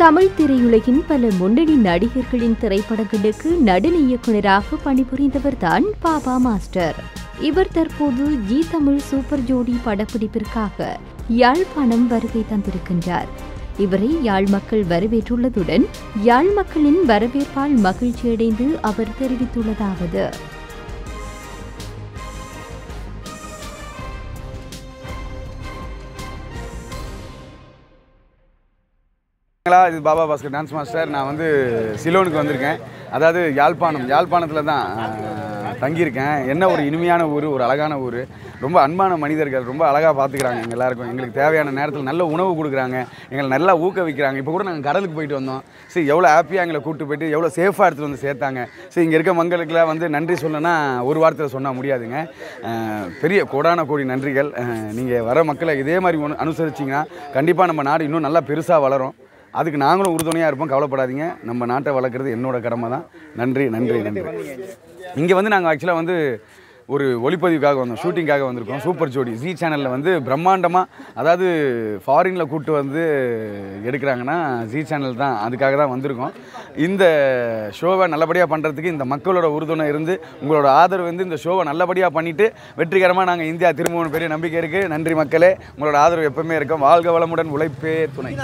தமிழ் திரையுலகின் பல முன்னணி நடிகர்களின் திரைப்படங்களுக்கு நடன இயக்குநராக பணிபுரிந்தவர்தான் பாபா மாஸ்டர். இவர் தற்போது ஜி தமிழ் சூப்பர் ஜோடி படப்பிடிப்பிற்காக யாழ்ப்பாணம் வருகை தந்திருக்கின்றார். இவரை யாழ் மக்கள் வரவேற்றுள்ளதுடன் யாழ் மக்களின் வரவேற்பால் மகிழ்ச்சியடைந்து அவர் தெரிவித்துள்ளதாவது ஹலோ இது பாபா பாஸ்கர் டான்ஸ் மாஸ்டர். நான் வந்து சிலோனுக்கு வந்திருக்கேன். அதாவது யாழ்ப்பாணம் யாழ்ப்பாணத்தில் தான் தங்கியிருக்கேன். என்ன ஒரு இனிமையான ஊர் ஒரு அழகான ஊர். ரொம்ப அன்பான மனிதர்கள் ரொம்ப அழகாக பார்த்துக்கிறாங்க எங்கள் எல்லாருக்கும். எங்களுக்கு தேவையான நேரத்தில் நல்ல உணவு கொடுக்குறாங்க. எங்களை நல்லா ஊக்குவிக்கிறாங்க. இப்போ கூட நாங்கள் கடலுக்கு போயிட்டு வந்தோம். சரி எவ்வளோ ஹாப்பியாக எங்களை கூப்பிட்டு போயிட்டு எவ்வளோ சேஃபாக எடுத்துகிட்டு வந்து சேர்த்தாங்க. சரி இங்கே இருக்க மக்களுக்குலாம் வந்து நன்றி சொல்லணும்னா ஒரு வார்த்தையில் சொன்னால் முடியாதுங்க. பெரிய கோடான கோடி நன்றிகள். நீங்கள் வர மக்களை இதே மாதிரி அனுசரிச்சிங்கன்னா கண்டிப்பாக நம்ம நாடு இன்னும் நல்லா பெருசாக வளரும். அதுக்கு நாங்களும் உறுதுணையாக இருப்போம். கவலைப்படாதீங்க. நம்ம நாட்டை வளர்க்குறது என்னோட கடமை தான் நன்றி நன்றி நன்றி. இங்கே வந்து நாங்கள் ஆக்சுவலாக வந்து ஒரு ஒளிப்பதிவுக்காக வந்தோம். ஷூட்டிங்காக வந்திருக்கோம். சூப்பர் ஜோடி ஜி சேனலில் வந்து பிரம்மாண்டமாக அதாவது ஃபாரினில் கூப்பிட்டு வந்து எடுக்கிறாங்கன்னா ஜி சேனல் தான். அதுக்காக தான் வந்திருக்கோம். இந்த ஷோவை நல்லபடியாக பண்ணுறதுக்கு இந்த மக்களோட உறுதுணை இருந்து உங்களோட ஆதரவு வந்து இந்த ஷோவை நல்லபடியாக பண்ணிவிட்டு வெற்றிகரமாக நாங்கள் இந்தியா திரும்பவும் பெரிய நம்பிக்கை இருக்குது நன்றி மக்களே. உங்களோட ஆதரவு எப்பவுமே இருக்கும். வாழ்க வளமுடன் உழைப்பே துணை.